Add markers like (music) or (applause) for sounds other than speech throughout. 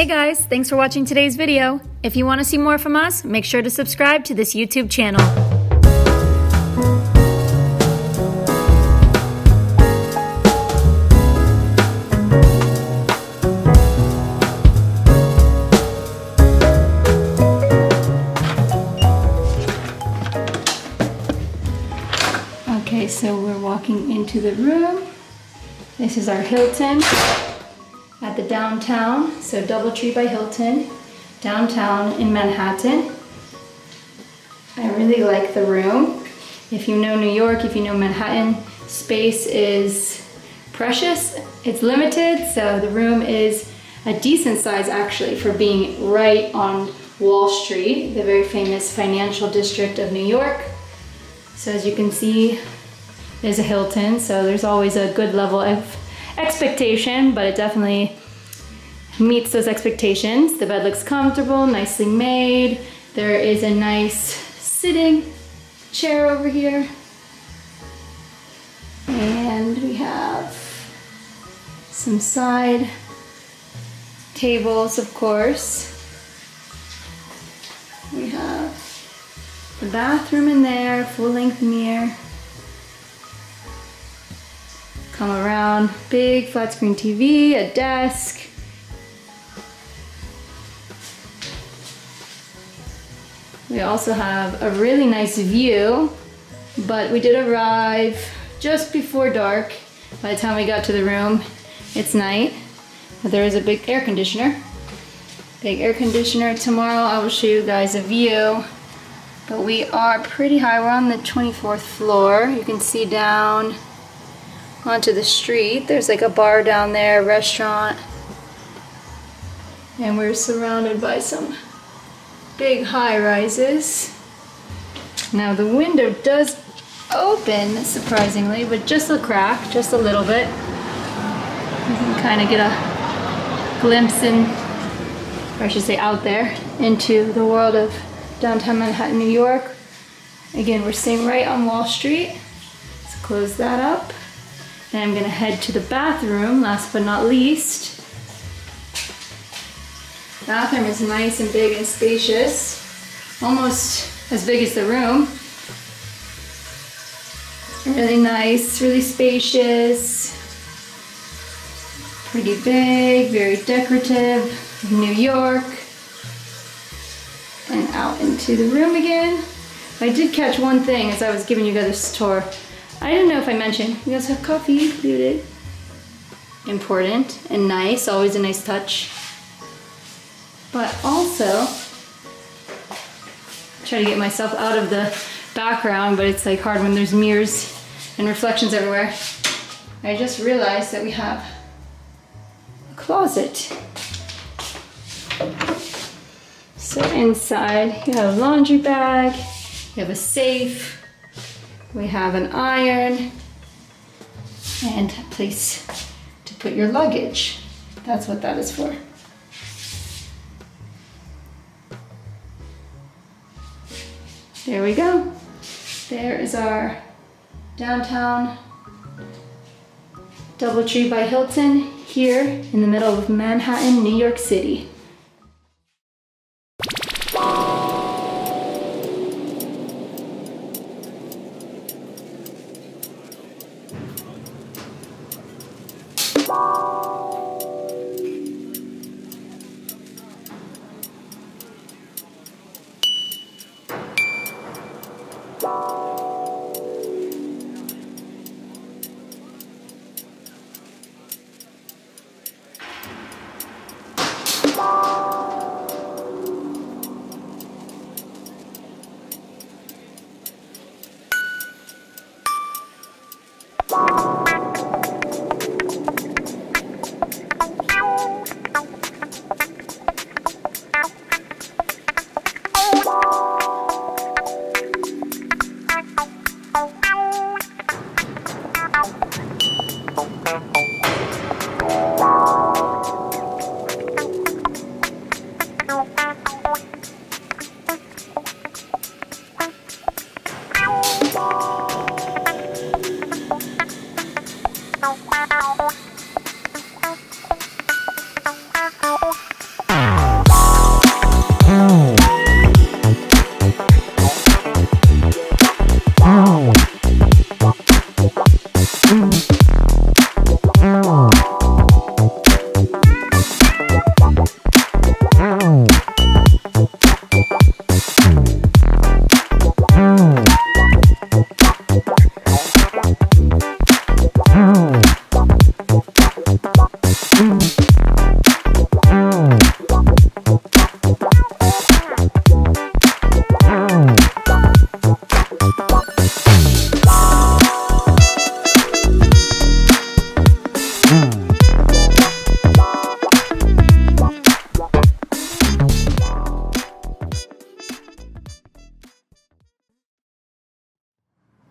Hey guys, thanks for watching today's video. If you want to see more from us, make sure to subscribe to this YouTube channel. Okay, so we're walking into the room. This is our Hilton downtown, so Doubletree by Hilton, downtown in Manhattan. I really like the room. If you know New York, if you know Manhattan, space is precious, it's limited, so the room is a decent size actually for being right on Wall Street, the very famous financial district of New York. So as you can see, there's a Hilton, so there's always a good level of expectation, but it definitely meets those expectations. The bed looks comfortable, nicely made. There is a nice sitting chair over here. And we have some side tables, of course. We have the bathroom in there, full length mirror. Come around, big flat screen TV, a desk. We also have a really nice view, but we did arrive just before dark. By the time we got to the room, it's night. But there is a big air conditioner. Big air conditioner. Tomorrow I will show you guys a view. But we are pretty high. We're on the 24th floor. You can see down onto the street. There's like a bar down there, restaurant. And we're surrounded by some big high rises. Now the window does open, surprisingly, but just a crack, just a little bit. You can kind of get a glimpse in, or I should say out there, into the world of downtown Manhattan, New York. Again, we're staying right on Wall Street. Let's close that up. And I'm gonna head to the bathroom, last but not least. Bathroom is nice and big and spacious. Almost as big as the room. Really nice, really spacious. Pretty big, very decorative. New York. And out into the room again. I did catch one thing as I was giving you guys this tour. I didn't know if I mentioned, we also have coffee included. Important and nice, always a nice touch. But also, try to get myself out of the background, but it's like hard when there's mirrors and reflections everywhere. I just realized that we have a closet. So inside you have a laundry bag, you have a safe, we have an iron and a place to put your luggage. That's what that is for. There we go. There is our downtown Doubletree by Hilton here in the middle of Manhattan, New York City. Bye. Oh.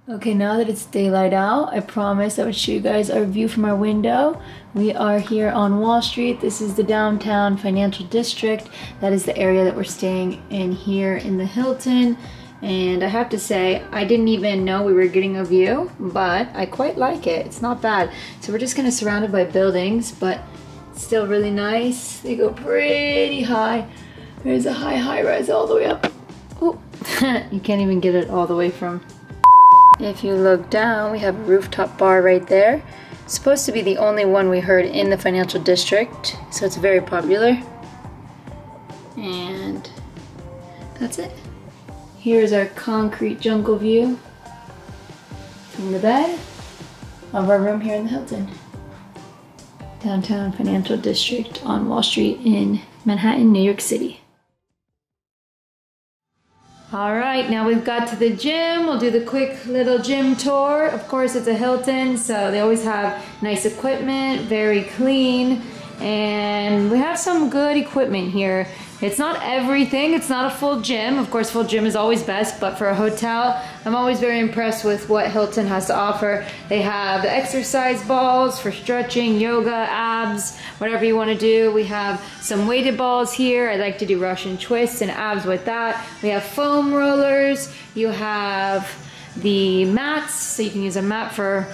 Okay, now that it's daylight out, I promised I would show you guys our view from our window. We are here on Wall Street. This is the downtown financial district. That is the area that we're staying in here in the Hilton. And I have to say, I didn't even know we were getting a view, but I quite like it. It's not bad. So we're just kind of surrounded by buildings, but still really nice. They go pretty high. There's a high high rise all the way up. Oh, (laughs) you can't even get it all the way from if you look down, we have a rooftop bar right there. It's supposed to be the only one we heard in the financial district, so it's very popular. And that's it. Here's our concrete jungle view from the bed of our room here in the Hilton. Downtown Financial District on Wall Street in Manhattan, New York City. Right, now we've got to the gym. We'll do the quick little gym tour. Of course, it's a Hilton, so they always have nice equipment, very clean, and we have some good equipment here. It's not everything, it's not a full gym. Of course, full gym is always best, but for a hotel, I'm always very impressed with what Hilton has to offer. They have the exercise balls for stretching, yoga, abs, whatever you wanna do. We have some weighted balls here. I like to do Russian twists and abs with that. We have foam rollers. You have the mats, so you can use a mat for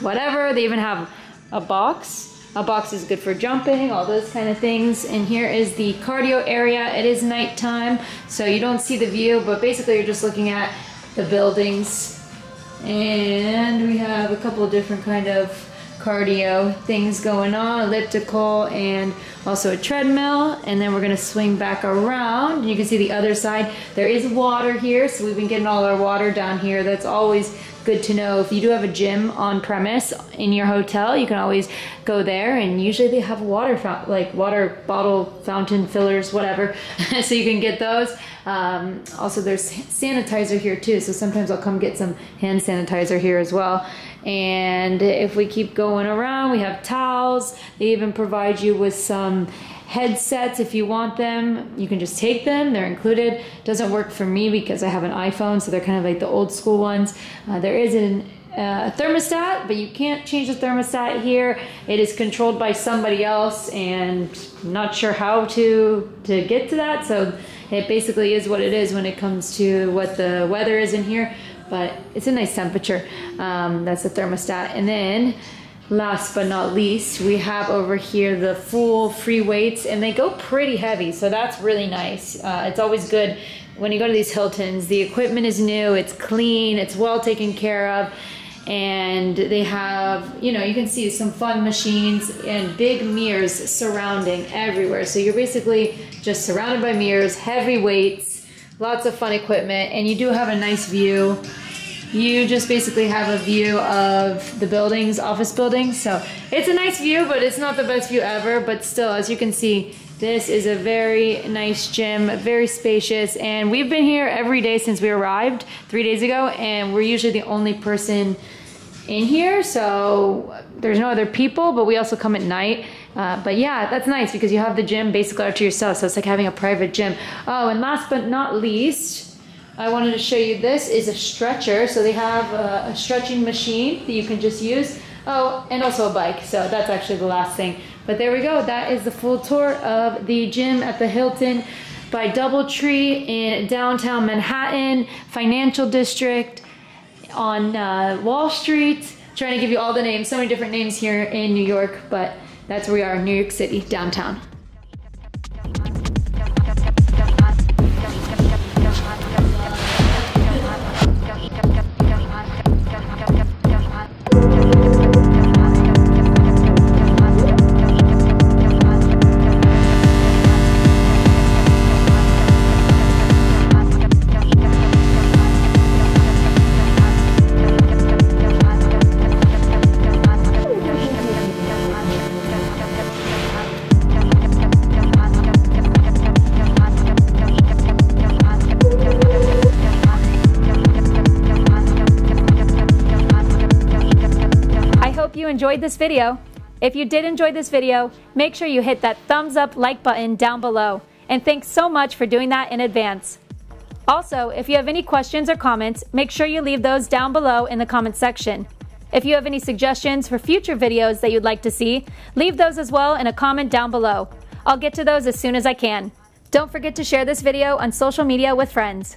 whatever. They even have a box a box is good for jumping, all those kind of things. And here is the cardio area. It is nighttime, so you don't see the view, but basically you're just looking at the buildings. And we have a couple different kind of cardio things going on, elliptical and also a treadmill. And then we're gonna swing back around. You can see the other side. There is water here, so we've been getting all our water down here. That's always good to know. If you do have a gym on premise in your hotel, you can always go there and usually they have water like water bottle fountain fillers, whatever. (laughs) so you can get those. Um, also there's sanitizer here too. So sometimes I'll come get some hand sanitizer here as well. And if we keep going around, we have towels. They even provide you with some headsets if you want them you can just take them they're included doesn't work for me because i have an iphone so they're kind of like the old school ones uh, there is an uh, thermostat, but you can't change the thermostat here. It is controlled by somebody else, and not sure how to to get to that. So it basically is what it is when it comes to what the weather is in here. But it's a nice temperature. Um, that's the thermostat, and then Last but not least, we have over here the full free weights and they go pretty heavy. So that's really nice. Uh, it's always good when you go to these Hiltons, the equipment is new, it's clean, it's well taken care of. And they have, you know, you can see some fun machines and big mirrors surrounding everywhere. So you're basically just surrounded by mirrors, heavy weights, lots of fun equipment, and you do have a nice view you just basically have a view of the buildings, office buildings. So it's a nice view, but it's not the best view ever. But still, as you can see, this is a very nice gym, very spacious. And we've been here every day since we arrived three days ago. And we're usually the only person in here. So there's no other people, but we also come at night. Uh, but yeah, that's nice because you have the gym basically to yourself. So it's like having a private gym. Oh, and last but not least, I wanted to show you this is a stretcher. So they have a, a, stretching machine that you can just use. Oh, and also a bike. So that's actually the last thing. But there we go. That is the full tour of the gym at the Hilton by Doubletree in downtown Manhattan, financial district on uh, Wall Street. trying to give you all the names, so many different names here in New York, but that's where we are, New York City, downtown. Enjoyed this video. If you did enjoy this video, make sure you hit that thumbs up like button down below. And thanks so much for doing that in advance. Also, if you have any questions or comments, make sure you leave those down below in the comment section. If you have any suggestions for future videos that you'd like to see, leave those as well in a comment down below. I'll get to those as soon as I can. Don't forget to share this video on social media with friends.